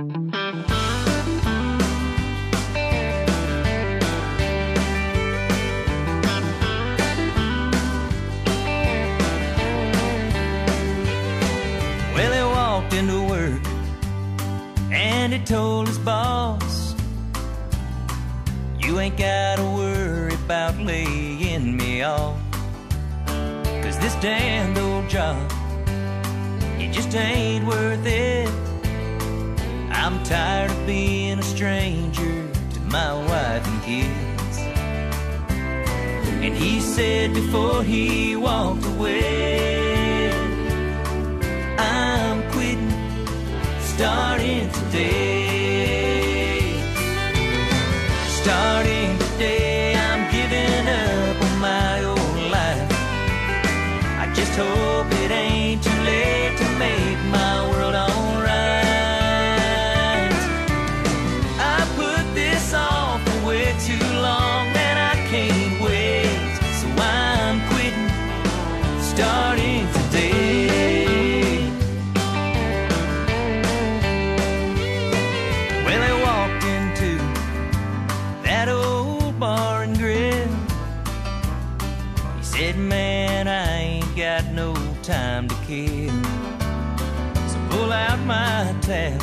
Well, he walked into work and he told his boss, You ain't gotta worry about laying me off. Cause this damned old job, it just ain't worth it. I'm tired of being a stranger to my wife and kids. And he said before he walked away, I'm quitting, starting today. Starting today, I'm giving up on my old life. I just hope old bar and grill. He said, Man, I ain't got no time to kill. So pull out my tab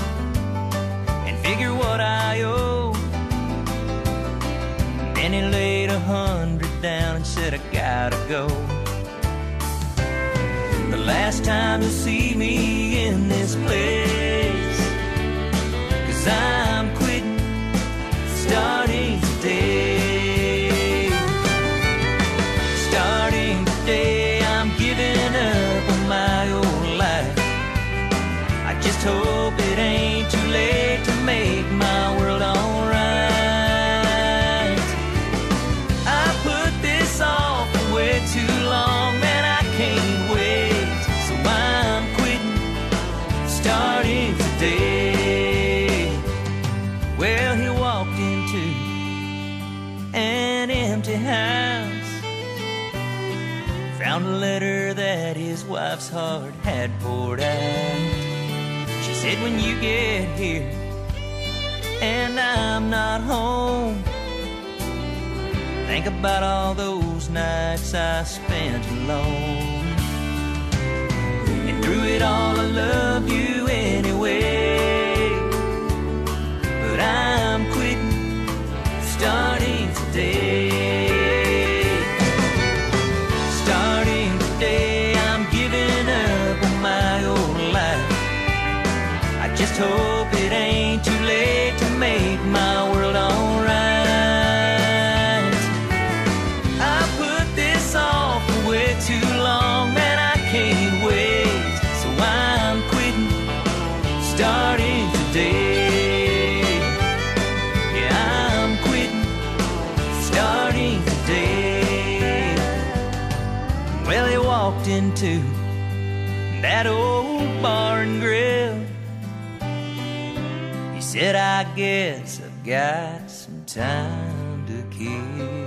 and figure what I owe. Then he laid a hundred down and said, I gotta go. The last time you'll see me in this place. Cause I'm hope it ain't too late to make my world alright. I put this off for way too long, man, I can't wait. So I'm quitting, starting today. Well, he walked into an empty house. Found a letter that his wife's heart had poured out. Said, When you get here and I'm not home, think about all those nights I spent alone. And through it all, I love it ain't too late to make my world alright. I put this off for way too long, man, I can't wait. So I'm quitting, starting today. Yeah, I'm quitting, starting today. Well, he walked into that old bar and grill. Said, I guess I've got some time to kill.